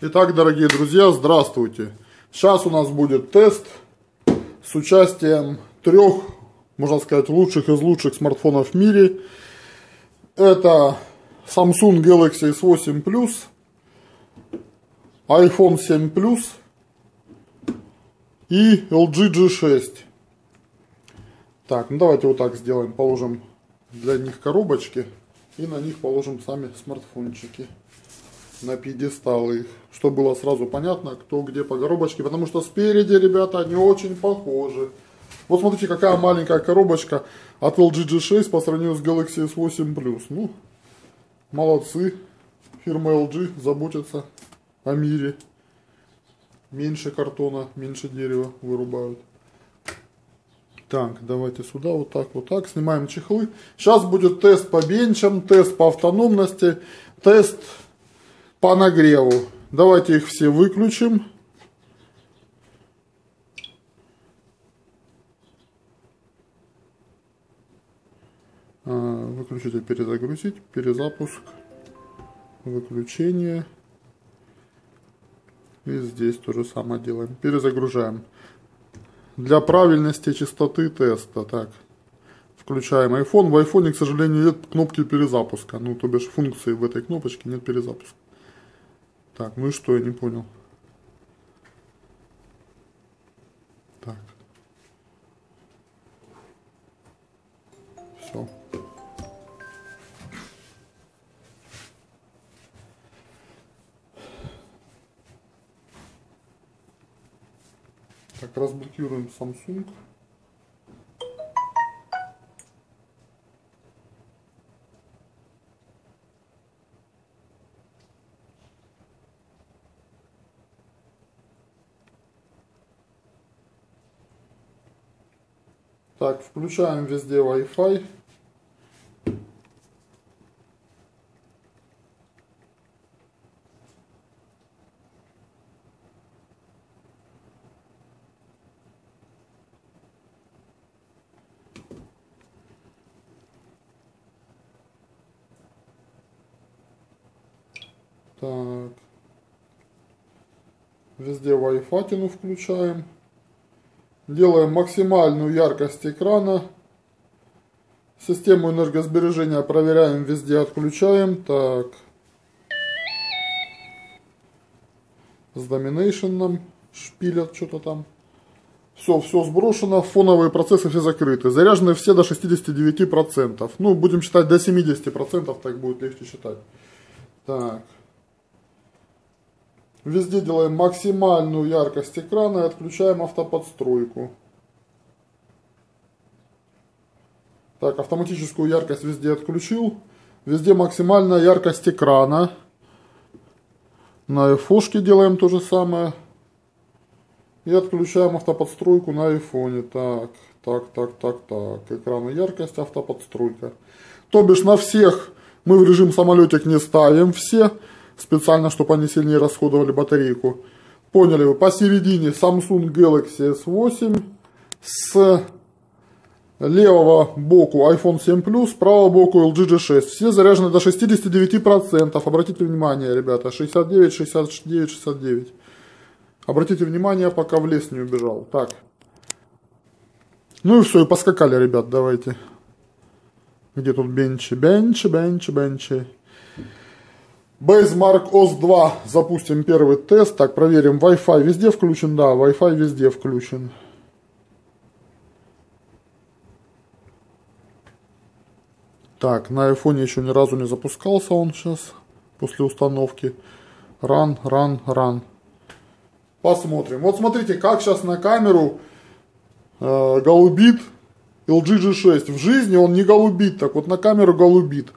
Итак, дорогие друзья, здравствуйте. Сейчас у нас будет тест с участием трех, можно сказать, лучших из лучших смартфонов в мире. Это Samsung Galaxy S8 Plus, iPhone 7 Plus и LG G6. Так, ну давайте вот так сделаем. Положим для них коробочки и на них положим сами смартфончики на пьедесталы их, чтобы было сразу понятно, кто где по коробочке, потому что спереди, ребята, они очень похожи. Вот смотрите, какая маленькая коробочка от LG G6 по сравнению с Galaxy S8 Plus. Ну, молодцы, фирма LG заботится о мире. Меньше картона, меньше дерева вырубают. Так, давайте сюда, вот так, вот так, снимаем чехлы. Сейчас будет тест по бенчам, тест по автономности, тест по нагреву. Давайте их все выключим. А, выключить и перезагрузить, перезапуск, выключение. И здесь то же самое делаем. Перезагружаем. Для правильности частоты теста. Так. Включаем iPhone. В iPhone, к сожалению, нет кнопки перезапуска. Ну, то бишь функции в этой кнопочке нет перезапуска. Так, ну и что, я не понял. Так. Все. Так, разблокируем Samsung. Так, включаем везде Wi-Fi. Так. Везде Wi-Fi включаем. Делаем максимальную яркость экрана. Систему энергосбережения проверяем, везде отключаем. Так. С доминейшеном шпилят что-то там. Все, все сброшено, фоновые процессы все закрыты. Заряжены все до 69%. Ну, будем считать до 70%, так будет легче считать. Так. Везде делаем максимальную яркость экрана и отключаем автоподстройку. Так, автоматическую яркость везде отключил. Везде максимальная яркость экрана. На iPhone делаем то же самое. И отключаем автоподстройку на айфоне. Так, так, так, так, так. Экран яркость, автоподстройка. То бишь на всех мы в режим самолетик не ставим все специально, чтобы они сильнее расходовали батарейку. Поняли вы, посередине Samsung Galaxy S8 с левого боку iPhone 7 Plus, правого боку LG G6. Все заряжены до 69%. Обратите внимание, ребята, 69, 69, 69. Обратите внимание, пока в лес не убежал. Так. Ну и все, и поскакали, ребят, давайте. Где тут бенчи? Бенчи, бенчи, бенчи. Basemark OS 2 запустим первый тест. Так, проверим. Wi-Fi везде включен? Да, Wi-Fi везде включен. Так, на iPhone еще ни разу не запускался он сейчас после установки. Run, run, run. Посмотрим. Вот смотрите, как сейчас на камеру э, голубит LG G6. В жизни он не голубит, так вот на камеру голубит.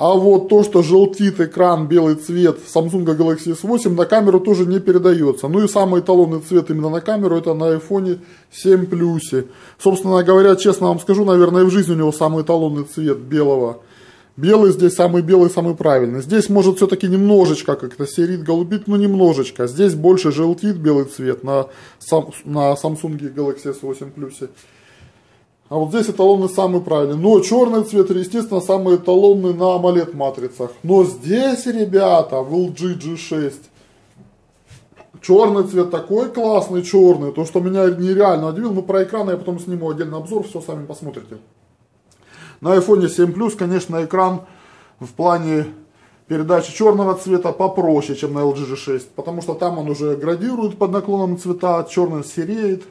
А вот то, что желтит экран, белый цвет Samsung Galaxy S8 на камеру тоже не передается. Ну и самый эталонный цвет именно на камеру это на iPhone 7 Plus. Собственно говоря, честно вам скажу, наверное, в жизни у него самый эталонный цвет белого. Белый здесь самый белый, самый правильный. Здесь может все-таки немножечко как-то серит голубит, но немножечко. Здесь больше желтит белый цвет на, на Samsung Galaxy S8 Plus. А вот здесь эталонный самый правильный. Но черный цвет, естественно, самый эталонный на AMOLED матрицах. Но здесь, ребята, в LG G6 Черный цвет такой классный, черный, то, что меня нереально удивил. Ну, про экран я потом сниму отдельный обзор, все сами посмотрите. На iPhone 7 Plus, конечно, экран в плане передачи черного цвета попроще, чем на LG G6, потому что там он уже градирует под наклоном цвета, черный сереет.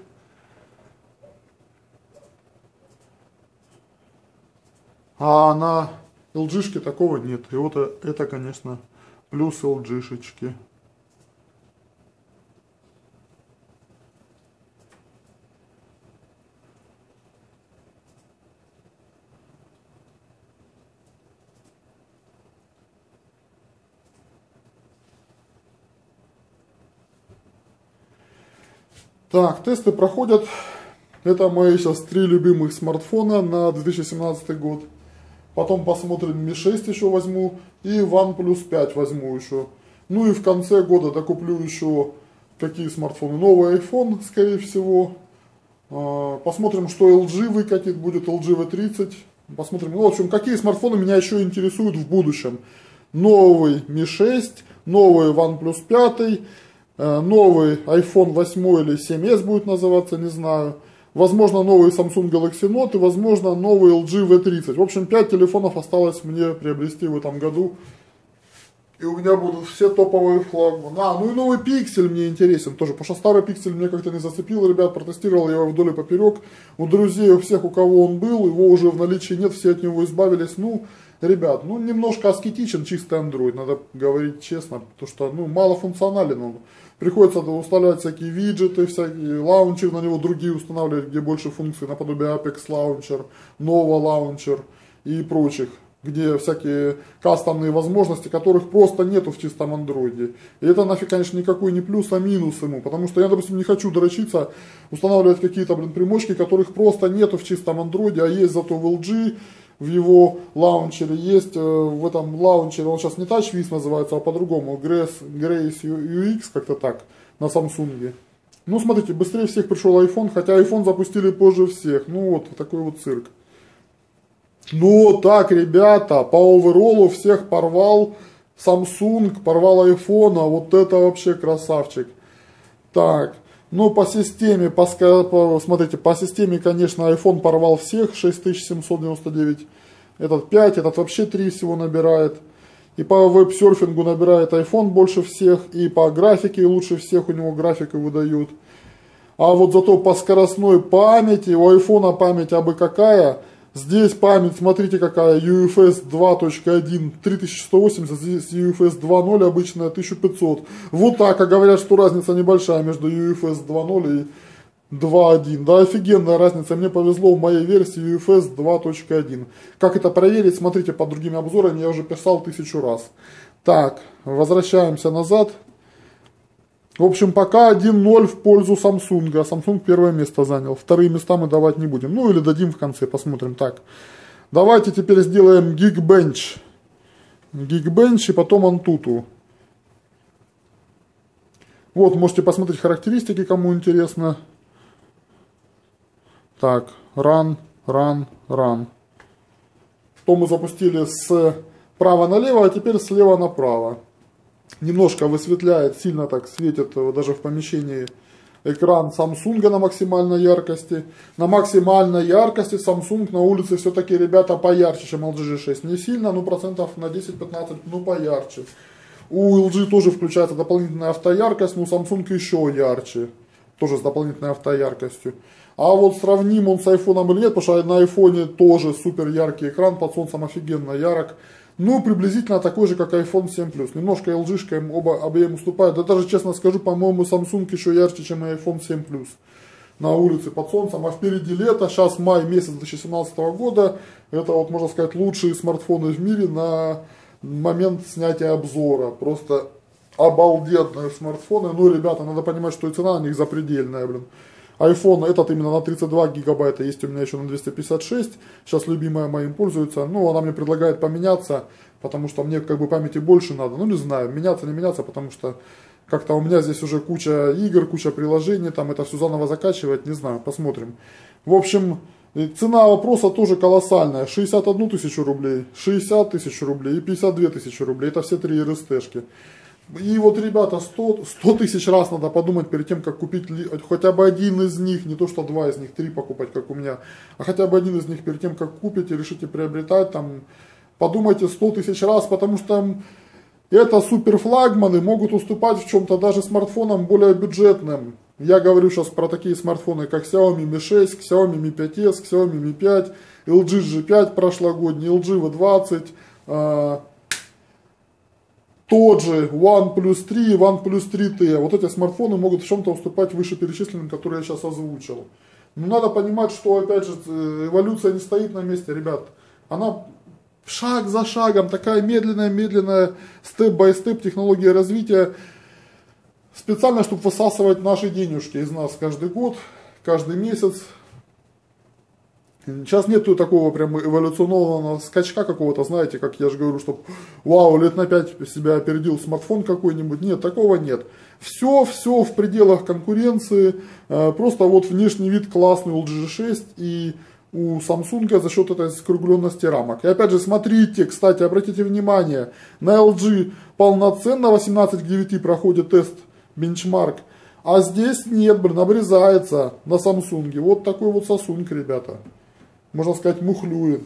А на LG такого нет. И вот это, конечно, плюс LG -шечки. Так, тесты проходят. Это мои сейчас три любимых смартфона на 2017 год. Потом посмотрим Mi 6 еще возьму и OnePlus 5 возьму еще. Ну и в конце года докуплю еще какие смартфоны. Новый iPhone, скорее всего. А, посмотрим, что LG выкатит, будет LG V30. Посмотрим, ну, в общем, какие смартфоны меня еще интересуют в будущем. Новый Mi 6, новый OnePlus 5, Э, новый iPhone 8 или 7s будет называться, не знаю. Возможно, новый Samsung Galaxy Note и, возможно, новый LG V30. В общем, 5 телефонов осталось мне приобрести в этом году. И у меня будут все топовые флагманы. А, ну и новый пиксель мне интересен тоже, потому что старый пиксель мне как-то не зацепил, ребят, протестировал я его вдоль и поперек. У друзей, у всех, у кого он был, его уже в наличии нет, все от него избавились. Ну, ребят, ну немножко аскетичен чистый Android, надо говорить честно, потому что, ну, мало функционален он приходится устанавливать всякие виджеты, всякие лаунчеры на него, другие устанавливать, где больше функций, наподобие Apex Launcher, Nova Launcher и прочих где всякие кастомные возможности, которых просто нету в чистом андроиде. И это нафиг, конечно, никакой не плюс, а минус ему, потому что я, допустим, не хочу дорочиться, устанавливать какие-то, блин, примочки, которых просто нету в чистом андроиде, а есть зато в LG, в его лаунчере есть, э, в этом лаунчере, он сейчас не TouchWiz называется, а по-другому, Grace, Grace UX, как-то так, на Samsung. Ну, смотрите, быстрее всех пришел iPhone, хотя iPhone запустили позже всех. Ну, вот такой вот цирк. Ну, так, ребята, по оверолу всех порвал Samsung, порвал iPhone, а вот это вообще красавчик. Так, ну, по системе, по, по, смотрите, по системе, конечно, iPhone порвал всех, 6799. Этот 5, этот вообще 3 всего набирает. И по веб-серфингу набирает iPhone больше всех, и по графике лучше всех у него графика выдают. А вот зато по скоростной памяти, у iPhone память абы какая – Здесь память, смотрите какая, UFS 2.1 3180, здесь UFS 2.0 обычная 1500. Вот так, а говорят, что разница небольшая между UFS 2.0 и 2.1. Да, офигенная разница, мне повезло в моей версии UFS 2.1. Как это проверить, смотрите под другими обзорами, я уже писал тысячу раз. Так, возвращаемся назад. В общем, пока 1-0 в пользу Samsung. А Samsung первое место занял. Вторые места мы давать не будем. Ну или дадим в конце, посмотрим. Так, давайте теперь сделаем Geekbench. Geekbench и потом Antutu. Вот, можете посмотреть характеристики, кому интересно. Так, run, run, run. То мы запустили с права налево, а теперь слева направо немножко высветляет, сильно так светит э, даже в помещении экран Samsung на максимальной яркости. На максимальной яркости Samsung на улице все-таки, ребята, поярче, чем LG G6. Не сильно, но процентов на 10-15, ну поярче. У LG тоже включается дополнительная автояркость, но Samsung еще ярче. Тоже с дополнительной автояркостью. А вот сравним он с iPhone или нет, потому что на iPhone тоже супер яркий экран, под солнцем офигенно ярок. Ну, приблизительно такой же, как iPhone 7 Plus. Немножко LG им оба объем уступают. Да даже, честно скажу, по-моему, Samsung еще ярче, чем iPhone 7 Plus. На улице под солнцем, а впереди лето, сейчас май месяц 2017 года. Это вот, можно сказать, лучшие смартфоны в мире на момент снятия обзора. Просто обалденные смартфоны. Ну, ребята, надо понимать, что и цена на них запредельная, блин iPhone этот именно на 32 гигабайта, есть у меня еще на 256, сейчас любимая моим пользуется, ну, она мне предлагает поменяться, потому что мне как бы памяти больше надо, ну, не знаю, меняться, не меняться, потому что как-то у меня здесь уже куча игр, куча приложений, там это все заново закачивать, не знаю, посмотрим. В общем, цена вопроса тоже колоссальная, 61 тысячу рублей, 60 тысяч рублей и 52 тысячи рублей, это все три РСТшки. И вот, ребята, 100, 100 тысяч раз надо подумать перед тем, как купить хотя бы один из них, не то что два из них, три покупать, как у меня, а хотя бы один из них перед тем, как купите, решите приобретать, там, подумайте 100 тысяч раз, потому что это суперфлагманы могут уступать в чем-то даже смартфонам более бюджетным. Я говорю сейчас про такие смартфоны, как Xiaomi Mi 6, Xiaomi Mi 5s, Xiaomi Mi 5, LG G5 прошлогодний, LG V20, тот же OnePlus 3, OnePlus 3T. Вот эти смартфоны могут в чем-то уступать вышеперечисленным, которые я сейчас озвучил. Но надо понимать, что, опять же, эволюция не стоит на месте, ребят. Она шаг за шагом, такая медленная-медленная, степ-бай-степ технология развития. Специально, чтобы высасывать наши денежки из нас каждый год, каждый месяц, Сейчас нету такого прям эволюционного скачка какого-то, знаете, как я же говорю, что вау, лет на 5 себя опередил смартфон какой-нибудь. Нет, такого нет. Все, все в пределах конкуренции. Э, просто вот внешний вид классный у LG G6 и у Samsung за счет этой скругленности рамок. И опять же, смотрите, кстати, обратите внимание, на LG полноценно 18 к 9 проходит тест бенчмарк, а здесь нет, блин, обрезается на Samsung. Вот такой вот сосуньк, ребята можно сказать, мухлюет.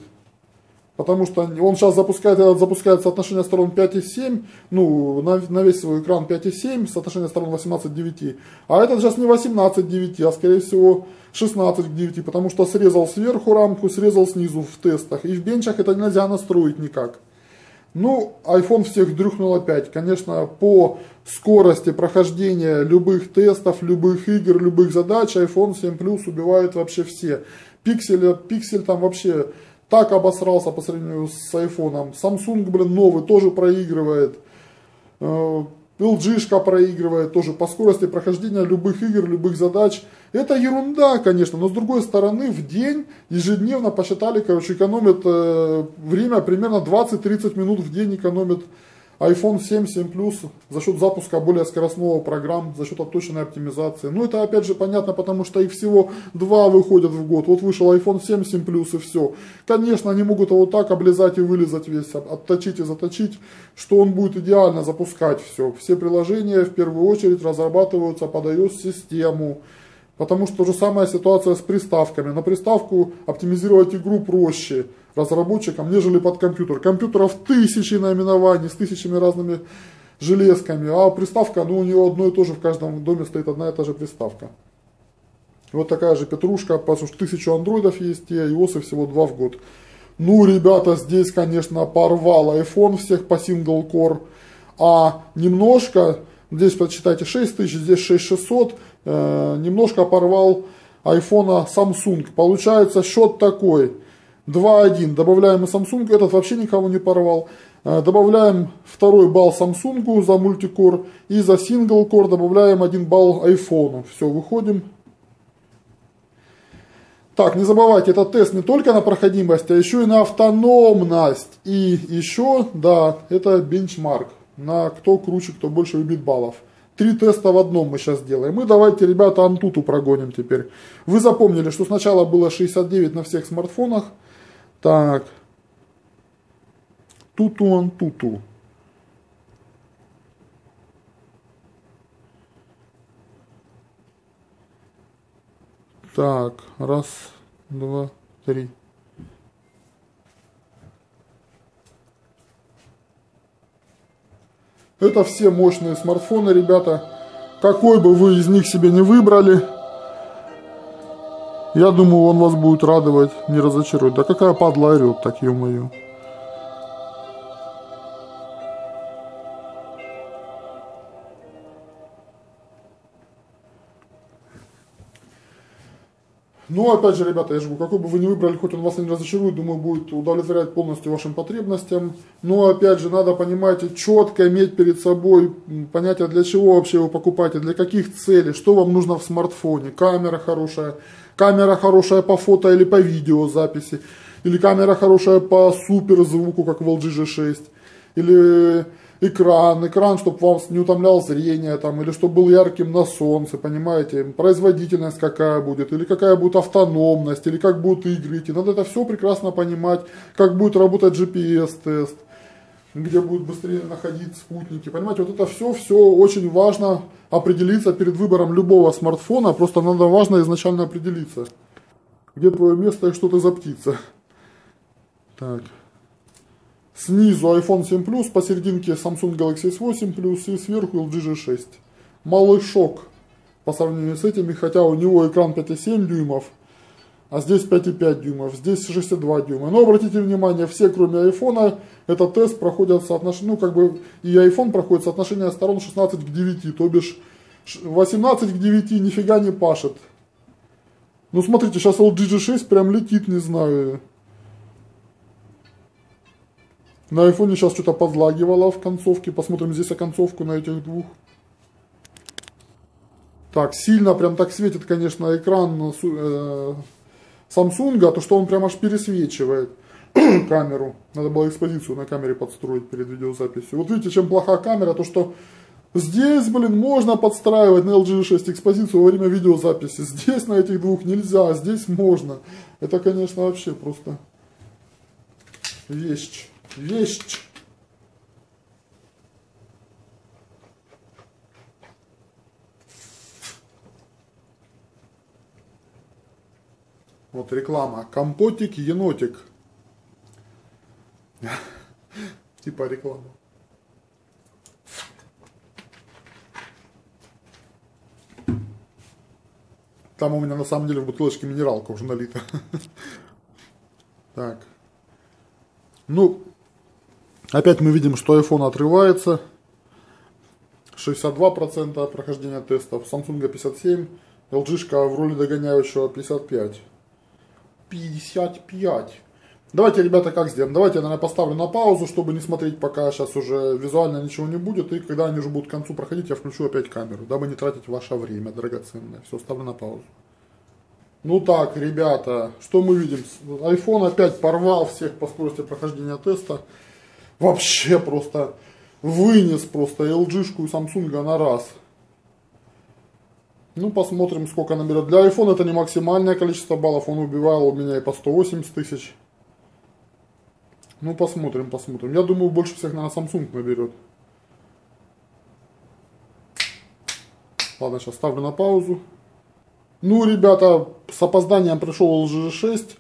Потому что он сейчас запускает, запускает соотношение сторон 5,7, ну, на, на весь свой экран 5,7, соотношение сторон 18,9. А этот сейчас не 18,9, а скорее всего 16 к 9, потому что срезал сверху рамку, срезал снизу в тестах. И в бенчах это нельзя настроить никак. Ну, iPhone всех дрюхнул опять. Конечно, по скорости прохождения любых тестов, любых игр, любых задач iPhone 7 Plus убивает вообще все. Пиксель, пиксель там вообще так обосрался по сравнению с айфоном. Samsung, блин, новый тоже проигрывает. Э, LG проигрывает тоже по скорости прохождения любых игр, любых задач. Это ерунда, конечно, но с другой стороны в день ежедневно посчитали, короче, экономит э, время примерно 20-30 минут в день экономит iPhone 7, 7 Plus за счет запуска более скоростного программ, за счет отточенной оптимизации. Ну это опять же понятно, потому что их всего два выходят в год. Вот вышел iPhone 7, 7 Plus и все. Конечно, они могут его так облизать и вылезать весь, отточить и заточить, что он будет идеально запускать все. Все приложения в первую очередь разрабатываются под iOS-систему. Потому что то же самая ситуация с приставками. На приставку оптимизировать игру проще разработчикам, нежели под компьютер. Компьютеров тысячи наименований с тысячами разными железками, а приставка, ну у нее одно и то же в каждом доме стоит одна и та же приставка. Вот такая же петрушка, потому что тысячу андроидов есть, и iOS всего два в год. Ну, ребята, здесь, конечно, порвал iPhone всех по core, а немножко, здесь почитайте 6000, здесь 6600, э, немножко порвал iPhone Samsung. Получается счет такой, 2-1. Добавляем и Samsung, этот вообще никого не порвал. Э, добавляем второй балл Samsung за мультикор. И за core добавляем один балл iPhone. Все, выходим. Так, не забывайте, это тест не только на проходимость, а еще и на автономность. И еще, да, это бенчмарк. На кто круче, кто больше убит баллов. Три теста в одном мы сейчас делаем. Мы давайте, ребята, Антуту прогоним теперь. Вы запомнили, что сначала было 69 на всех смартфонах. Так. Туту туту. Так, раз, два, три. Это все мощные смартфоны, ребята. Какой бы вы из них себе не выбрали, я думаю, он вас будет радовать, не разочарует. Да какая падла орет, так ё-моё. Ну, опять же, ребята, я же какой бы вы ни выбрали, хоть он вас не разочарует, думаю, будет удовлетворять полностью вашим потребностям. Но, опять же, надо понимать, четко иметь перед собой понятие, для чего вообще вы покупаете, для каких целей, что вам нужно в смартфоне. Камера хорошая, камера хорошая по фото или по видеозаписи, или камера хорошая по суперзвуку, как в LG G6, или экран, экран, чтобы вам не утомлял зрение, там, или чтобы был ярким на солнце, понимаете, производительность какая будет, или какая будет автономность, или как будут игры идти. Надо это все прекрасно понимать, как будет работать GPS-тест. Где будет быстрее находить спутники. Понимаете, вот это все, все очень важно определиться перед выбором любого смартфона. Просто надо важно изначально определиться, где твое место и что ты за птица. Так. Снизу iPhone 7 Plus, посерединке Samsung Galaxy S8 Plus и сверху LG G6. Малый шок по сравнению с этими, хотя у него экран 5,7 дюймов, а здесь 5,5 дюймов, здесь 6,2 дюйма. Но обратите внимание, все кроме iPhone, этот тест проходят соотношение, ну как бы и iPhone проходит соотношение сторон 16 к 9, то бишь 18 к 9 нифига не пашет. Ну смотрите, сейчас LG G6 прям летит, не знаю. На айфоне сейчас что-то подлагивало в концовке. Посмотрим здесь оконцовку на этих двух. Так, сильно прям так светит, конечно, экран Samsung, а то что он прям аж пересвечивает камеру. Надо было экспозицию на камере подстроить перед видеозаписью. Вот видите, чем плохая камера, то что здесь, блин, можно подстраивать на LG 6 экспозицию во время видеозаписи. Здесь на этих двух нельзя, а здесь можно. Это, конечно, вообще просто вещь. Вещь. Вот реклама. Компотик, енотик. Типа реклама. Там у меня на самом деле в бутылочке минералка уже налита. Так. Ну, опять мы видим, что iPhone отрывается. 62% прохождения тестов. Samsung 57. LG в роли догоняющего 55. 55. Давайте, ребята, как сделаем? Давайте я, наверное, поставлю на паузу, чтобы не смотреть, пока сейчас уже визуально ничего не будет. И когда они уже будут к концу проходить, я включу опять камеру, дабы не тратить ваше время драгоценное. Все, ставлю на паузу. Ну так, ребята, что мы видим? iPhone опять порвал всех по скорости прохождения теста. Вообще просто вынес просто LG-шку и Samsung на раз. Ну, посмотрим, сколько наберет. Для iPhone это не максимальное количество баллов. Он убивал у меня и по 180 тысяч. Ну, посмотрим, посмотрим. Я думаю, больше всех, наверное, Samsung наберет. Ладно, сейчас ставлю на паузу. Ну, ребята, с опозданием пришел LG 6.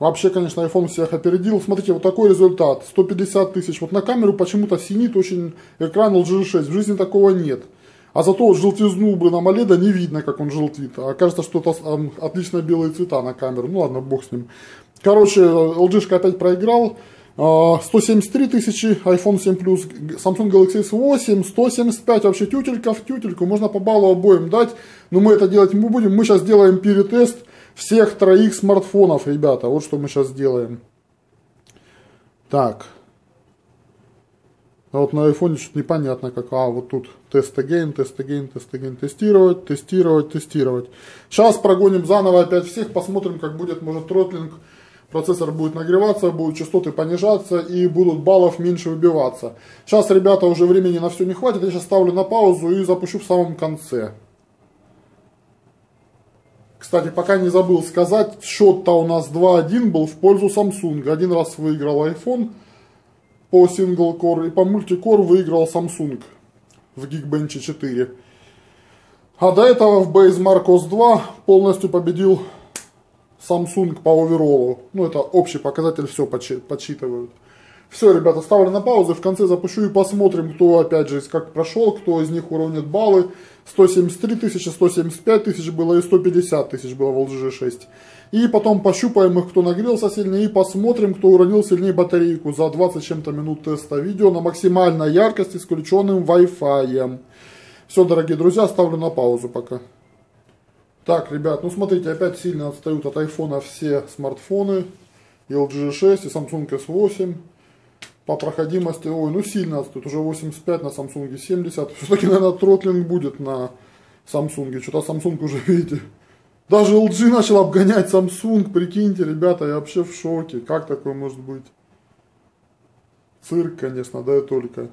Вообще, конечно, iPhone всех опередил. Смотрите, вот такой результат. 150 тысяч. Вот на камеру почему-то синит очень экран LG 6. В жизни такого нет. А зато желтизну, блин, AMOLED не видно, как он желтит. А кажется, что это отлично белые цвета на камеру. Ну ладно, бог с ним. Короче, LG опять проиграл. 173 а, тысячи, iPhone 7 Plus, Samsung Galaxy S8, 175, вообще тютелька в тютельку, можно по баллу обоим дать, но мы это делать не будем, мы сейчас делаем перетест всех троих смартфонов, ребята, вот что мы сейчас делаем. Так, а вот на iPhone что-то непонятно как. А, вот тут тест again, тест again, тест again, тестировать, тестировать, тестировать. Сейчас прогоним заново опять всех, посмотрим, как будет, может, тротлинг. Процессор будет нагреваться, будут частоты понижаться и будут баллов меньше выбиваться. Сейчас, ребята, уже времени на все не хватит. Я сейчас ставлю на паузу и запущу в самом конце. Кстати, пока не забыл сказать, счет-то у нас 2-1 был в пользу Samsung. Один раз выиграл iPhone по Core и по Multicore выиграл Samsung в Geekbench 4. А до этого в Base Marcos 2 полностью победил Samsung по оверолу. Ну, это общий показатель, все подсчитывают. Все, ребята, ставлю на паузу, в конце запущу и посмотрим, кто, опять же, как прошел, кто из них уронит баллы. 173 тысячи, 175 тысяч было и 150 тысяч было в LG 6. И потом пощупаем их, кто нагрелся сильнее, и посмотрим, кто уронил сильнее батарейку за 20 чем-то минут теста видео на максимальной яркости с включенным Wi-Fi. Все, дорогие друзья, ставлю на паузу пока. Так, ребят, ну смотрите, опять сильно отстают от iPhone все смартфоны. LG 6 и Samsung S8. По проходимости, ой, ну сильно отстают. Уже 85 на Samsung 70. Все-таки, наверное, тротлинг будет на Samsung. Что-то Samsung уже, видите, даже LG начал обгонять Samsung, прикиньте, ребята, я вообще в шоке. Как такое может быть? Цирк, конечно, да и только.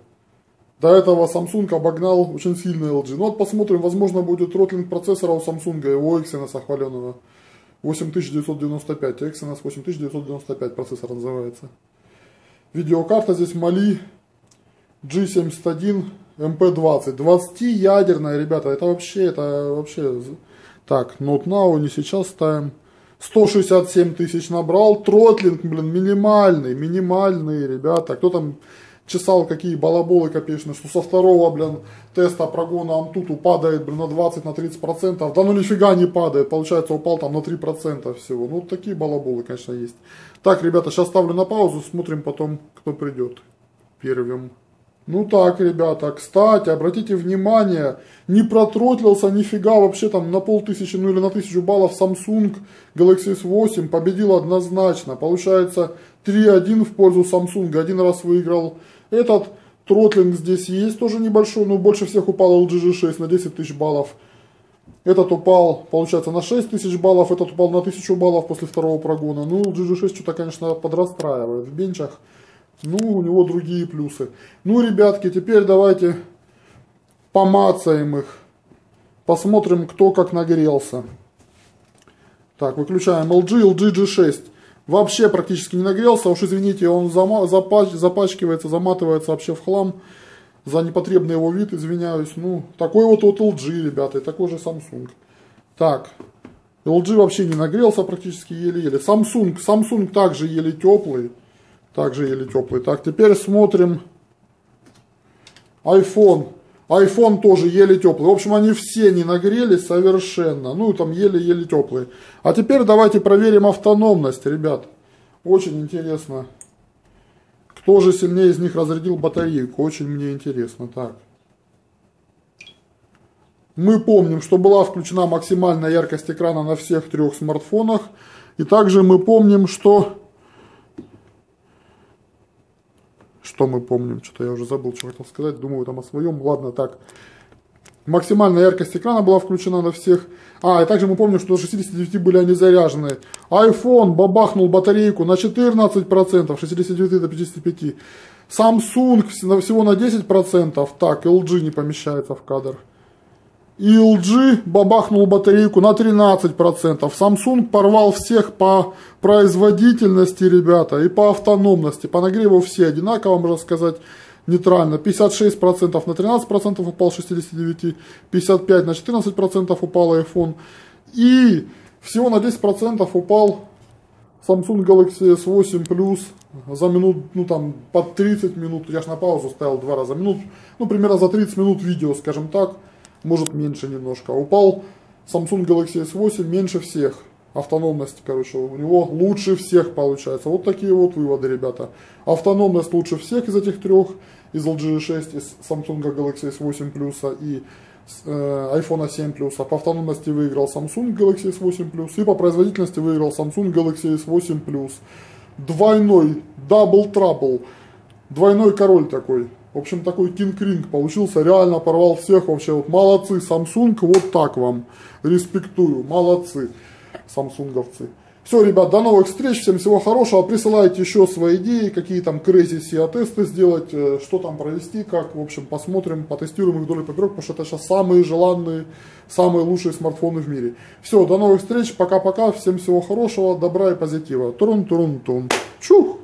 До этого Samsung обогнал очень сильно LG. Ну вот посмотрим, возможно будет тротлинг процессора у Samsung, его Exynos хваленого. 8995, Exynos 8995 процессор называется. Видеокарта здесь Mali G71 MP20. 20-ядерная, ребята, это вообще, это вообще... Так, Not Now не сейчас ставим. 167 тысяч набрал. Тротлинг, блин, минимальный, минимальный, ребята. Кто там чесал какие балаболы копеечные, что со второго, блин, теста прогона Амтуту падает, блин, на 20, на 30 процентов. Да ну нифига не падает, получается упал там на 3 процента всего. Ну такие балаболы, конечно, есть. Так, ребята, сейчас ставлю на паузу, смотрим потом, кто придет первым. Ну так, ребята, кстати, обратите внимание, не протротлился нифига вообще там на полтысячи, ну или на тысячу баллов Samsung Galaxy S8 победил однозначно. Получается 3-1 в пользу Samsung, один раз выиграл этот тротлинг здесь есть, тоже небольшой, но больше всех упал LG G6 на 10 тысяч баллов. Этот упал, получается, на 6 тысяч баллов, этот упал на 1000 баллов после второго прогона. Ну, LG G6 что-то, конечно, подрастраивает в бенчах. Ну, у него другие плюсы. Ну, ребятки, теперь давайте помацаем их. Посмотрим, кто как нагрелся. Так, выключаем LG, LG G6. Вообще практически не нагрелся. Уж извините, он запач запачкивается, заматывается вообще в хлам. За непотребный его вид, извиняюсь. Ну, такой вот вот LG, ребята, и такой же Samsung. Так, LG вообще не нагрелся практически еле-еле. Samsung, Samsung также еле теплый. Также еле теплый. Так, теперь смотрим iPhone. iPhone тоже еле теплый. В общем, они все не нагрелись совершенно. Ну, там еле-еле теплые. А теперь давайте проверим автономность, ребят. Очень интересно. Кто же сильнее из них разрядил батарейку? Очень мне интересно. Так. Мы помним, что была включена максимальная яркость экрана на всех трех смартфонах. И также мы помним, что Что мы помним? Что-то я уже забыл, что хотел сказать. Думаю там о своем. Ладно, так. Максимальная яркость экрана была включена на всех. А, и также мы помним, что до 69 были они заряжены. iPhone бабахнул батарейку на 14%, 69 до 55. Samsung всего на 10%. Так, LG не помещается в кадр. И LG бабахнул батарейку на 13%. Samsung порвал всех по производительности, ребята, и по автономности. По нагреву все одинаково, можно сказать, нейтрально. 56% на 13% упал 69, 55 на 14% упал iPhone. И всего на 10% упал Samsung Galaxy S8 Plus за минут, ну там, под 30 минут, я же на паузу ставил два раза минут, ну примерно за 30 минут видео, скажем так может меньше немножко. Упал Samsung Galaxy S8 меньше всех. Автономность, короче, у него лучше всех получается. Вот такие вот выводы, ребята. Автономность лучше всех из этих трех. Из LG G6, из Samsung Galaxy S8 Plus и э, iPhone 7 Plus. А по автономности выиграл Samsung Galaxy S8 Plus. И по производительности выиграл Samsung Galaxy S8 Plus. Двойной, trouble. Двойной король такой. В общем, такой кинг-ринг получился, реально порвал всех вообще. Вот молодцы, Samsung, вот так вам. Респектую, молодцы, самсунговцы. Все, ребят, до новых встреч, всем всего хорошего. Присылайте еще свои идеи, какие там crazy SEO тесты сделать, э, что там провести, как, в общем, посмотрим, потестируем их вдоль и поперек, потому что это сейчас самые желанные, самые лучшие смартфоны в мире. Все, до новых встреч, пока-пока, всем всего хорошего, добра и позитива. Турун-турун-тун. Чух!